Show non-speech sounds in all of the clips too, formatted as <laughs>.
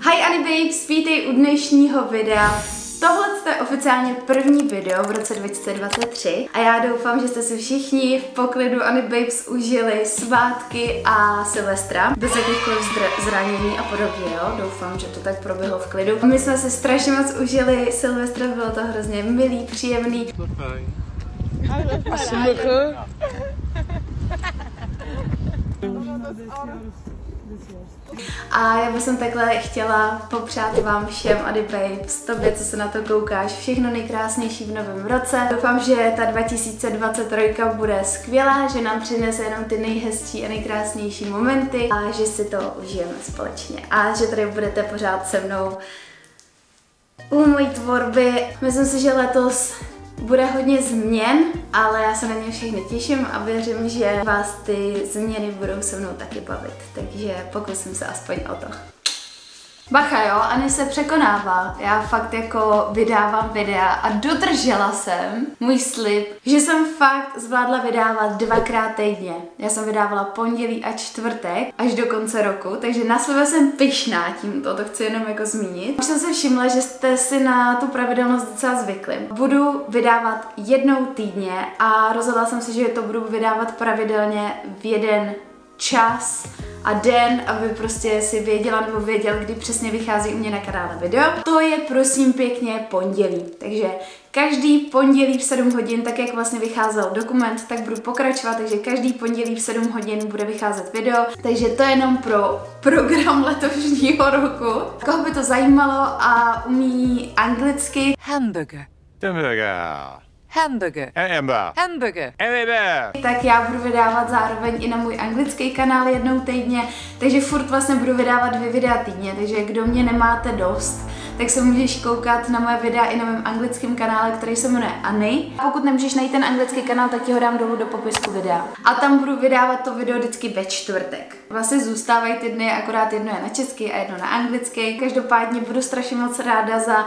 Hi Ani Babes, vítej u dnešního videa. Tohle je oficiálně první video v roce 2023 a já doufám, že jste si všichni v poklidu Ani Babes užili svátky a Silvestra bez jakýchkoliv zranění a podobně, jo. Doufám, že to tak proběhlo v klidu. My jsme si strašně moc užili Silvestra, bylo to hrozně milý, příjemný. Asi a já bych takhle chtěla popřát vám všem Adi Babes, tobě, co se na to koukáš, všechno nejkrásnější v novém roce. Doufám, že ta 2023 bude skvělá, že nám přinese jenom ty nejhezčí a nejkrásnější momenty a že si to užijeme společně a že tady budete pořád se mnou u mojí tvorby. Myslím si, že letos bude hodně změn, ale já se na ně všechny těším a věřím, že vás ty změny budou se mnou taky bavit. Takže pokusím se aspoň o to. Bacha jo, Ani se překonává. Já fakt jako vydávám videa a dodržela jsem můj slib, že jsem fakt zvládla vydávat dvakrát týdně. Já jsem vydávala pondělí a čtvrtek až do konce roku, takže na sebe jsem pyšná tímto, to chci jenom jako zmínit. Už jsem se všimla, že jste si na tu pravidelnost docela zvykli. Budu vydávat jednou týdně a rozhodla jsem se, že to budu vydávat pravidelně v jeden čas a den, aby prostě si věděla nebo věděl, kdy přesně vychází u mě na kanále video. To je prosím pěkně pondělí. Takže každý pondělí v 7 hodin, tak jak vlastně vycházel dokument, tak budu pokračovat, takže každý pondělí v 7 hodin bude vycházet video. Takže to je jenom pro program letošního roku. Koho by to zajímalo a umí anglicky? Hamburger. Hamburger. Hamburger. Hamburger. Hamburger. Hamburger. Tak já budu vydávat zároveň i na můj anglický kanál jednou týdně, takže furt vlastně budu vydávat dvě videa týdně, takže kdo mě nemáte dost, tak se můžeš koukat na moje videa i na mém anglickém kanále, který se jmenuje Anny. Pokud nemůžeš najít ten anglický kanál, tak ti ho dám dolů do popisku videa. A tam budu vydávat to video vždycky ve čtvrtek. Vlastně zůstávají ty dny, akorát jedno je na český a jedno na anglický. Každopádně budu strašně moc ráda za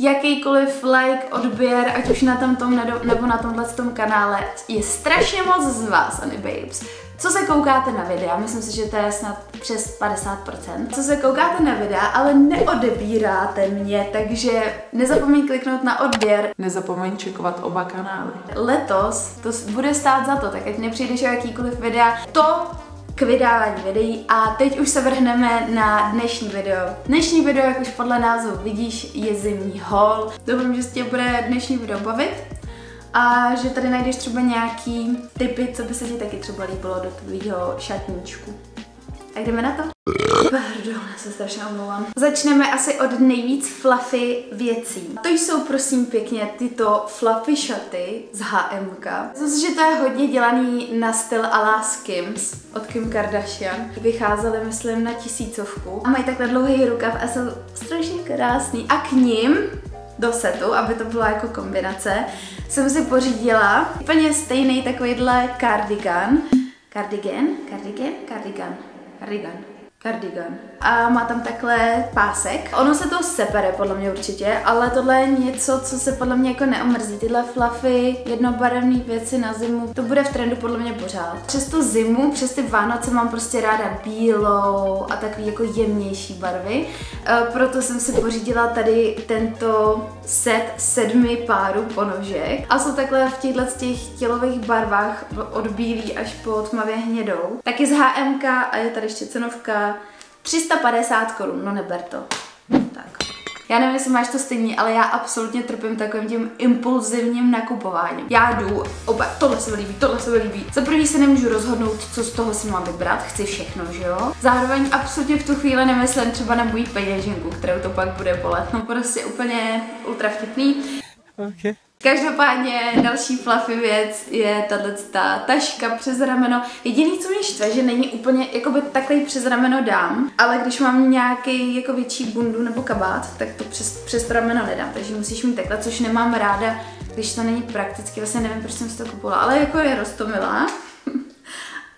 jakýkoliv like, odběr, ať už na tom tom nebo na tomhle tom kanále, je strašně moc z vás, Anny Babes. Co se koukáte na videa, myslím si, že to je snad přes 50%. Co se koukáte na videa, ale neodebíráte mě, takže nezapomeň kliknout na odběr. Nezapomeň čekovat oba kanály. Letos to bude stát za to, tak ať nepřijdeš o jakýkoliv videa. To k vydávání videí a teď už se vrhneme na dnešní video. Dnešní video, jak už podle názvu vidíš, je zimní haul. Doufám, že se tě bude dnešní video bavit a že tady najdeš třeba nějaký typy, co by se ti taky třeba líbilo do tvýho šatníčku. Tak jdeme na to? Pardon, já se strašně omlouvám. Začneme asi od nejvíc fluffy věcí. To jsou prosím pěkně tyto fluffy šaty z HMK. Myslím si, že to je hodně dělaný na styl ala Skims od Kim Kardashian. Vycházely, myslím, na tisícovku. A mají takhle dlouhý rukav a jsou strašně krásný. A k ním do setu, aby to byla jako kombinace, jsem si pořídila úplně stejný takovýhle cardigan. Cardigan? Cardigan? Cardigan. Cardigan. Cardigan. A má tam takhle pásek. Ono se to sepere podle mě určitě, ale tohle je něco, co se podle mě jako neomrzí. Tyhle fluffy, jednobarevné věci na zimu, to bude v trendu podle mě pořád. Přes tu zimu, přes ty Vánoce mám prostě ráda bílou a takový jako jemnější barvy. E, proto jsem si pořídila tady tento set sedmi párů ponožek. A jsou takhle v těchto těch tělových barvách od bílý až po tmavě hnědou. Taky z HMK a je tady ještě cenovka 350 korun, no neber to. Tak. Já nevím, jestli máš to stejně, ale já absolutně trpím takovým tím impulzivním nakupováním. Já jdu, oba, tohle se mi líbí, tohle se mi líbí. Za první se nemůžu rozhodnout, co z toho si mám vybrat, chci všechno, že jo? Zároveň absolutně v tu chvíli nemyslím třeba na moji peněženku, kterou to pak bude bolet. No prostě úplně ultra vtipný. Okay. Každopádně další fluffy věc je tato ta taška přes rameno. Jediný, co mě štve, že není úplně, jakoby takhle přes rameno dám, ale když mám nějaký jako větší bundu nebo kabát, tak to přes, přes to rameno nedám, takže musíš mít takhle, což nemám ráda, když to není prakticky, vlastně nevím, proč jsem si to kupovala, ale jako je rostomilá.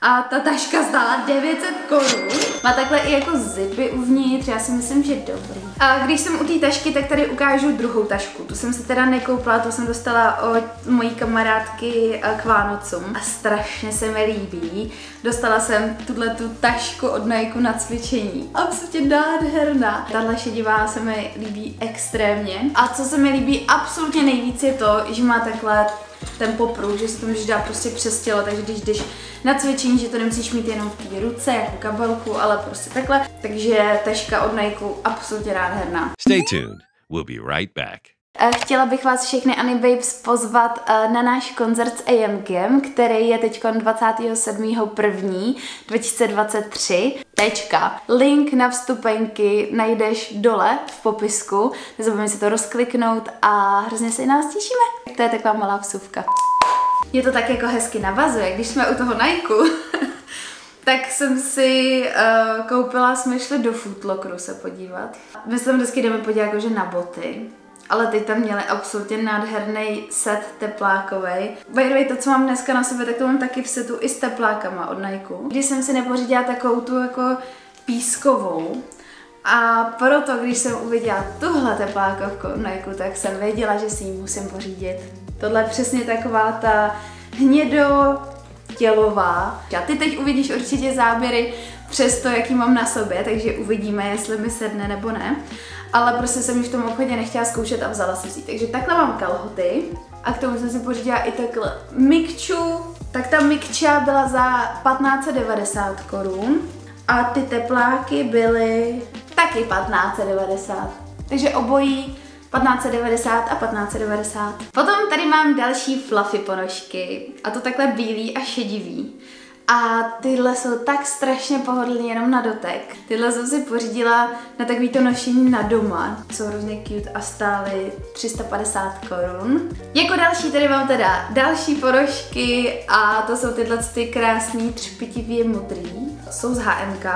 A ta taška stála 900 korun. Má takhle i jako zipy uvnitř, já si myslím, že dobrý. A když jsem u té tašky, tak tady ukážu druhou tašku. Tu jsem se teda nekoupila, tu jsem dostala od mojí kamarádky eh, k Vánocům a strašně se mi líbí. Dostala jsem tuhle tu tašku od Nike na cvičení. Absolutně nádherná. Tahle šedivá se mi líbí extrémně. A co se mi líbí absolutně nejvíc je to, že má takhle ten popruh, že se to můžeš dát prostě přes tělo, takže když jdeš na cvičení, že to nemusíš mít jenom v té ruce, jako kabelku, ale prostě takhle. Takže taška od Nike absolutně nádherná. Stay tuned. We'll be right back. Eh, chtěla bych vás všechny Annie Babes pozvat eh, na náš koncert s AMGem, který je teď 27.1.2023. Tečka. Link na vstupenky najdeš dole v popisku. Nezapomeň si to rozkliknout a hrozně se nás těšíme. To je taková malá vsuvka. Je to tak jako hezky navazuje, když jsme u toho Nike, <laughs> tak jsem si uh, koupila, jsme šli do Footlockeru se podívat. My se tam vždycky jdeme podívat jakože na boty ale teď tam měli absolutně nádherný set teplákový. By the way, to, co mám dneska na sobě, tak to mám taky v setu i s teplákama od Nike. Když jsem si nepořídila takovou tu jako pískovou, a proto, když jsem uviděla tuhle teplákovku od Nike, tak jsem věděla, že si ji musím pořídit. Tohle je přesně taková ta hnědo tělová. A ty teď uvidíš určitě záběry přes to, jaký mám na sobě, takže uvidíme, jestli mi sedne nebo ne ale prostě jsem ji v tom obchodě nechtěla zkoušet a vzala jsem si Takže takhle mám kalhoty a k tomu jsem si pořídila i takhle mikču. Tak ta mikča byla za 1590 korun a ty tepláky byly taky 1590. Takže obojí 1590 a 1590. Potom tady mám další fluffy ponožky a to takhle bílý a šedivý. A tyhle jsou tak strašně pohodlný jenom na dotek. Tyhle jsem si pořídila na takový to nošení na doma. Jsou hrozně cute a stály 350 korun. Jako další tady mám teda další ponožky a to jsou tyhle ty krásný třpitivě modrý. Jsou z HMK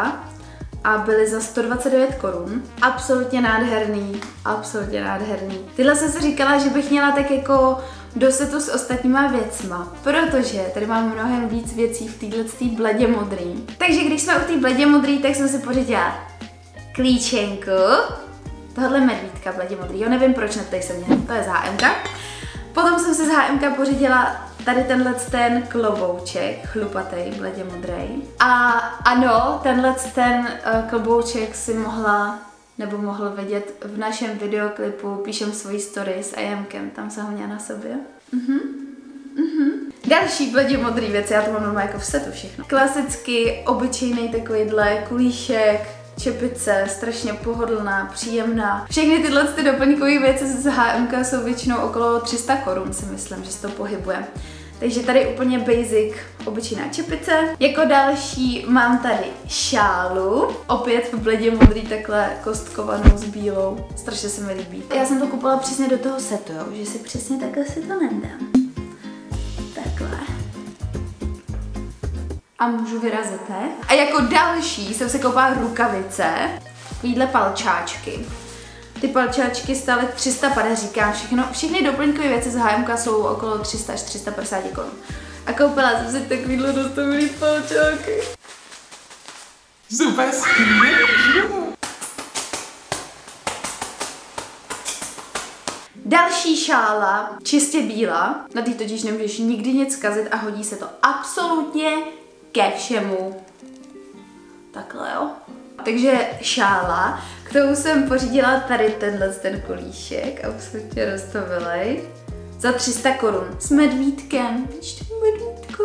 a byly za 129 korun. Absolutně nádherný, absolutně nádherný. Tyhle jsem si říkala, že bych měla tak jako do setu s ostatníma věcma, protože tady mám mnohem víc věcí v této bledě modrý. Takže když jsme u té bledě modrý, tak jsem si pořídila klíčenku, tohle medvídka bledě modrý, jo nevím proč, tady jsem měla, to je z HMK. Potom jsem si z HMK pořídila tady tenhle ten klobouček, chlupatý, bledě modrý. A ano, tenhle ten uh, klobouček si mohla nebo mohl vidět v našem videoklipu Píšem svoji story s IMkem, tam se ho měla na sobě. Mhm. Mhm. Další bledě modrý věci, já to mám normálně jako v setu všechno. Klasicky obyčejný takovýhle kulíšek, čepice, strašně pohodlná, příjemná. Všechny tyhle ty doplňkové věci z HMK jsou většinou okolo 300 korun, si myslím, že se to pohybuje. Takže tady úplně basic obyčejná čepice. Jako další mám tady šálu, opět v bledě modrý takhle kostkovanou s bílou. Strašně se mi líbí. Já jsem to kupovala přesně do toho setu, jo? že si přesně takhle si to nendám. Takhle. A můžu vyrazit, ne? A jako další jsem si koupila rukavice, takovýhle palčáčky. Ty palčáčky stály 350, říkám všechno. Všechny doplňkové věci z HMK jsou okolo 300 až 350 korun. A koupila jsem si takovýhle dostový palčáky. Super Další šála, čistě bílá, na té totiž nemůžeš nikdy nic kazit a hodí se to absolutně ke všemu. Takhle jo. Takže šála, kterou jsem pořídila tady tenhle ten kolíšek, absolutně roztovilej, za 300 korun s medvídkem. Vidíš to medvídko,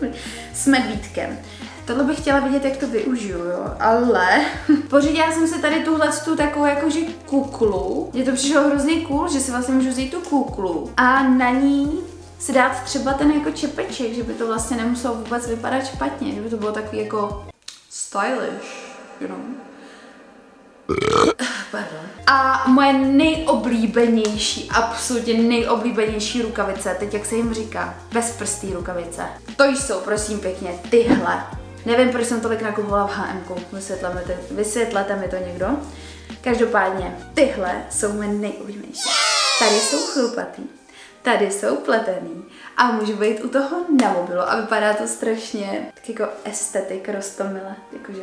to s medvídkem. Tohle bych chtěla vidět, jak to využiju, jo. Ale <laughs> pořídila jsem si tady tuhle tu takovou jakože kuklu. Mně to přišlo hrozně cool, že si vlastně můžu vzít tu kuklu a na ní si dát třeba ten jako čepeček, že by to vlastně nemuselo vůbec vypadat špatně, že by to bylo takový jako stylish you know. Pardon. A moje nejoblíbenější, absolutně nejoblíbenější rukavice, teď jak se jim říká, bezprstý rukavice. To jsou, prosím pěkně, tyhle. Nevím, proč jsem tolik nakupovala v HM, vysvětlete, vysvětlete mi to někdo. Každopádně, tyhle jsou moje nejoblíbenější. Tady jsou chlupatý. tady jsou pletený a můžu být u toho na mobilu a vypadá to strašně tak jako estetik rostomile, jakože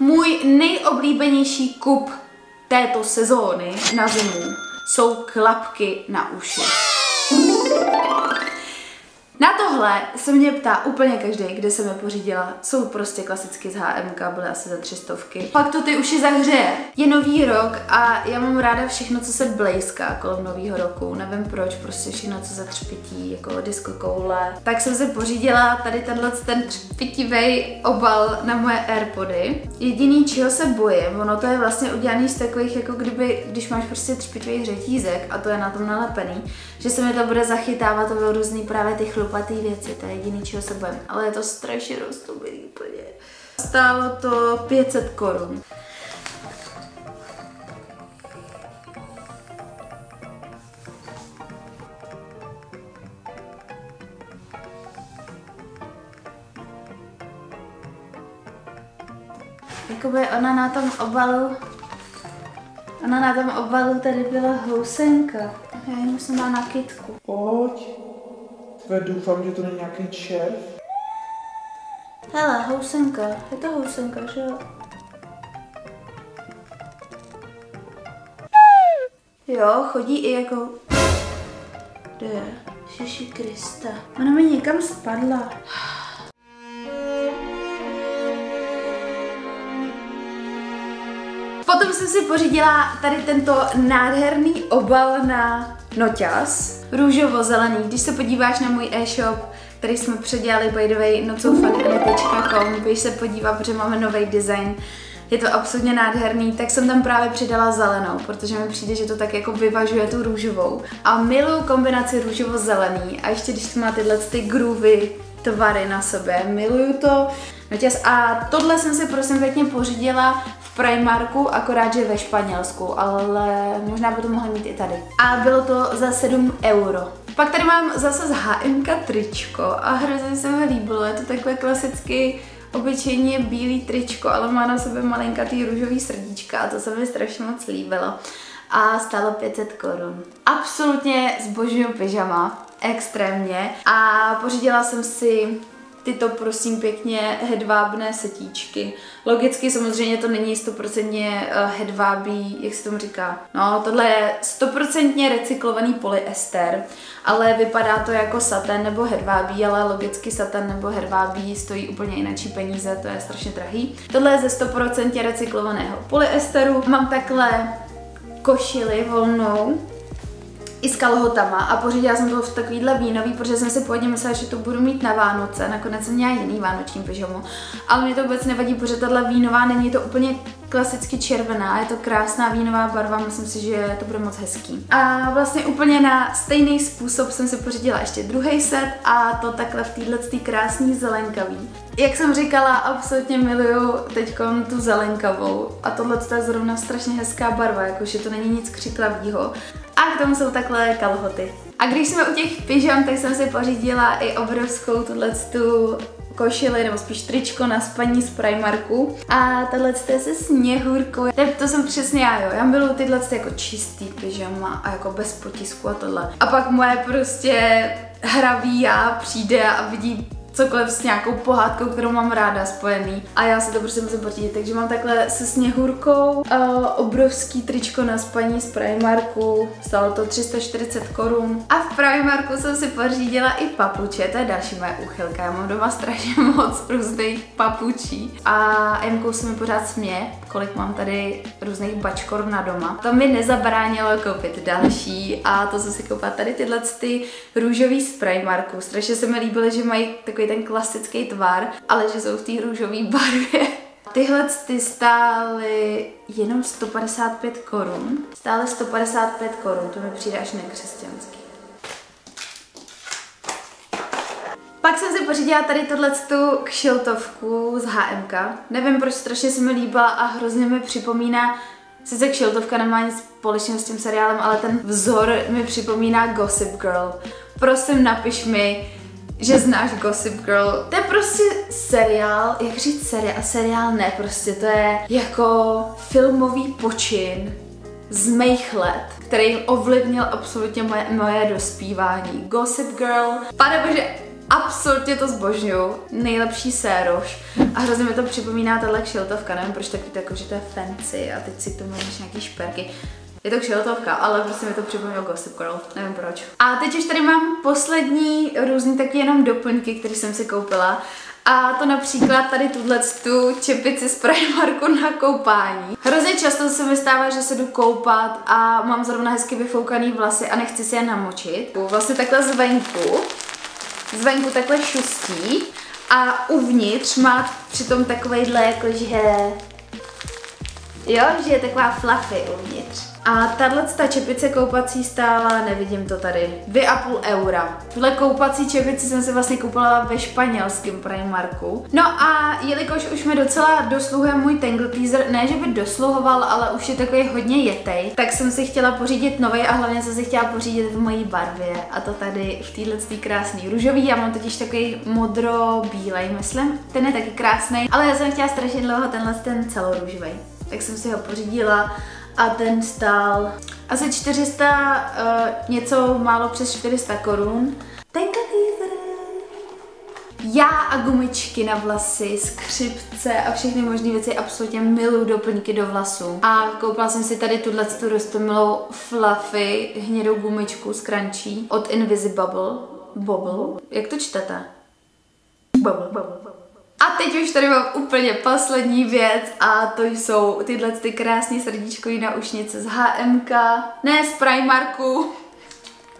Můj nejoblíbenější kup této sezóny na zimu jsou klapky na uši. Tohle se mě ptá úplně každý, kde jsem je pořídila. Jsou prostě klasicky z HMK, byly asi za tři stovky. Pak to ty uši zahřeje. Je nový rok a já mám ráda všechno, co se blejská kolem nového roku. Nevím proč, prostě všechno, co za třpití, jako disco koule. Tak jsem si pořídila tady tenhle ten třpitivý obal na moje Airpody. Jediný, čeho se bojím, ono to je vlastně udělaný z takových, jako kdyby, když máš prostě třpitivý řetízek a to je na tom nalepený, že se mi to bude zachytávat to různý právě ty chlup chlupatý věci, to je jediný, čeho se bojím. Ale je to strašně roztomilý úplně. Stálo to 500 korun. Jakoby ona na tom obalu Ona na tom obalu tady byla housenka. Já ji musím dát na kytku. Pojď. Doufám, že to není nějaký červ. Hele, housenka. Je to housenka, že jo? Jo, chodí i jako... Kde je? Ježíši Krista. Ona mi někam spadla. Potom jsem si pořídila tady tento nádherný obal na noťas, růžovo-zelený. Když se podíváš na můj e-shop, který jsme předělali by the way nocoufunany.com, běž se podívat, protože máme nový design, je to absolutně nádherný, tak jsem tam právě přidala zelenou, protože mi přijde, že to tak jako vyvažuje tu růžovou. A miluju kombinaci růžovo-zelený a ještě když to má tyhle ty groovy tvary na sobě, miluju to. Noťas. A tohle jsem si prosím pěkně pořídila Primarku, akorát, že ve Španělsku, ale možná by to mohli mít i tady. A bylo to za 7 euro. Pak tady mám zase z HMK tričko a hrozně se mi líbilo, je to takové klasicky obyčejně bílý tričko, ale má na sobě malinkatý růžový srdíčka a to se mi strašně moc líbilo. A stálo 500 korun. Absolutně zbožňuju pyžama, extrémně. A pořídila jsem si tyto prosím pěkně hedvábné setíčky. Logicky samozřejmě to není stoprocentně eh, hedvábí, jak se tomu říká. No, tohle je stoprocentně recyklovaný polyester, ale vypadá to jako saten nebo hedvábí, ale logicky saten nebo hedvábí stojí úplně jinačí peníze, to je strašně drahý. Tohle je ze 100% recyklovaného polyesteru. Mám takhle košili volnou, i s kalhotama a pořídila jsem to v takovýhle vínový, protože jsem si původně myslela, že to budu mít na Vánoce, nakonec jsem měla jiný vánoční pyžamo, ale mě to vůbec nevadí, protože tahle vínová není to úplně klasicky červená, je to krásná vínová barva, myslím si, že to bude moc hezký. A vlastně úplně na stejný způsob jsem si pořídila ještě druhý set a to takhle v téhle krásný zelenkavý. Jak jsem říkala, absolutně miluju teď tu zelenkavou a tohle je zrovna strašně hezká barva, jakože to není nic křiklavého. A k tomu jsou takhle kalhoty. A když jsme u těch pyžam, tak jsem si pořídila i obrovskou tuhle tu košili, nebo spíš tričko na spaní z Primarku. A tahle je se sněhurkou. To, to jsem přesně já, jo. Já miluji tyhle jako čistý pyžama a jako bez potisku a tohle. A pak moje prostě hravý já přijde a vidí cokoliv s nějakou pohádkou, kterou mám ráda spojený. A já si to prostě musím pořídit, takže mám takhle se sněhurkou uh, obrovský tričko na spaní z Primarku, stalo to 340 korun. A v Primarku jsem si pořídila i papuče, to je další moje úchylka, já mám doma strašně <laughs> moc různých papučí. A Mkou se mi pořád směje, kolik mám tady různých bačkor na doma. To mi nezabránilo koupit další a to jsem si koupila tady tyhle ty růžový z Primarku. Strašně se mi líbily, že mají takový ten klasický tvar, ale že jsou v té růžové barvě. <laughs> Tyhle ty stály jenom 155 korun. Stále 155 korun, to mi přijde až nekřesťanský. Pak jsem si pořídila tady tohle tu kšiltovku z HMK. Nevím, proč strašně se mi líbila a hrozně mi připomíná Sice kšiltovka nemá nic společného s tím seriálem, ale ten vzor mi připomíná Gossip Girl. Prosím, napiš mi, že znáš Gossip Girl. To je prostě seriál, jak říct seriál, seriál ne, prostě to je jako filmový počin z mých let, který ovlivnil absolutně moje, moje dospívání. Gossip Girl, pane bože, absolutně to zbožňuju. Nejlepší séroš. A hrozně mi to připomíná tahle kšiltovka, nevím proč taky to jako, že to je fancy a teď si k tomu nějaký šperky. Je to kšiltovka, ale prostě mi to připomnělo Gossip Girl, nevím proč. A teď už tady mám poslední různý taky jenom doplňky, které jsem si koupila. A to například tady tuhle tu čepici z Primarku na koupání. Hrozně často se mi stává, že se jdu koupat a mám zrovna hezky vyfoukaný vlasy a nechci si je namočit. Vlastně takhle zvenku, zvenku takhle šustí a uvnitř má přitom takovejhle jakože Jo, že je taková fluffy uvnitř. A tahle ta čepice koupací stála, nevidím to tady, 2,5 eura. Tuhle koupací čepici jsem si vlastně koupila ve španělském Primarku. No a jelikož už mi docela dosluhuje můj Tangle Teaser, ne že by dosluhoval, ale už je takový hodně jetej, tak jsem si chtěla pořídit nový a hlavně jsem si chtěla pořídit v mojí barvě. A to tady v téhle krásný růžový. Já mám totiž takový modro-bílej, myslím. Ten je taky krásný, ale já jsem chtěla strašně dlouho tenhle ten celorůžový tak jsem si ho pořídila a ten stál asi 400, uh, něco málo přes 400 korun. Tenka já a gumičky na vlasy, skřipce a všechny možné věci absolutně miluju doplňky do vlasů. A koupila jsem si tady tuhle tu rostomilou fluffy hnědou gumičku z Crunchy od Invisibubble. Bubble? Jak to čtete? Bubble, bubble, bubble. A teď už tady mám úplně poslední věc a to jsou tyhle ty krásné srdíčkový naušnice z HMK, ne z Primarku.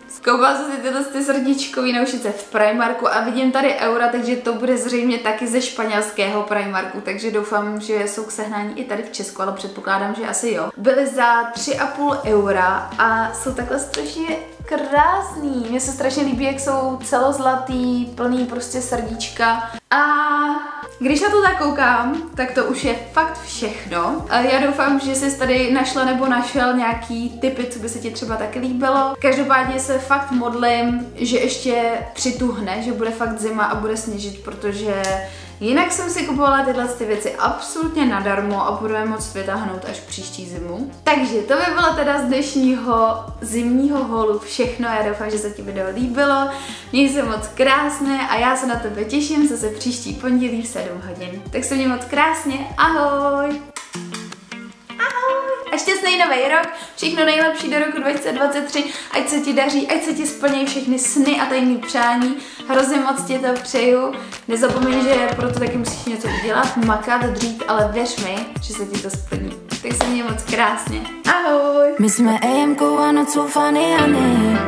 Skoupila jsem si tyhle ty srdíčkový naušnice v Primarku a vidím tady eura, takže to bude zřejmě taky ze španělského Primarku, takže doufám, že jsou k sehnání i tady v Česku, ale předpokládám, že asi jo. Byly za 3,5 eura a jsou takhle strašně krásný. Mně se strašně líbí, jak jsou celozlatý, plný prostě srdíčka. A když na to tak koukám, tak to už je fakt všechno. Já doufám, že jsi tady našla nebo našel nějaký typy, co by se ti třeba taky líbilo. Každopádně se fakt modlím, že ještě přituhne, že bude fakt zima a bude sněžit, protože Jinak jsem si kupovala tyhle ty věci absolutně nadarmo a budeme moct vytáhnout až příští zimu. Takže to by bylo teda z dnešního zimního holu všechno. Já doufám, že se ti video líbilo. Měj se moc krásné a já se na tebe těším zase příští pondělí v 7 hodin. Tak se mě moc krásně. Ahoj! A šťastný nový rok, všechno nejlepší do roku 2023, ať se ti daří, ať se ti splnějí všechny sny a tajný přání. Hrozně moc ti to přeju. Nezapomeň, že pro to taky musíš něco udělat, makat, dřít, ale věř mi, že se ti to splní. Tak se mě moc krásně. Ahoj! My jsme AMK a jsou fany a ne.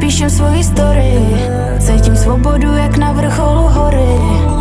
Píšem svoji story, cítím svobodu jak na vrcholu hory.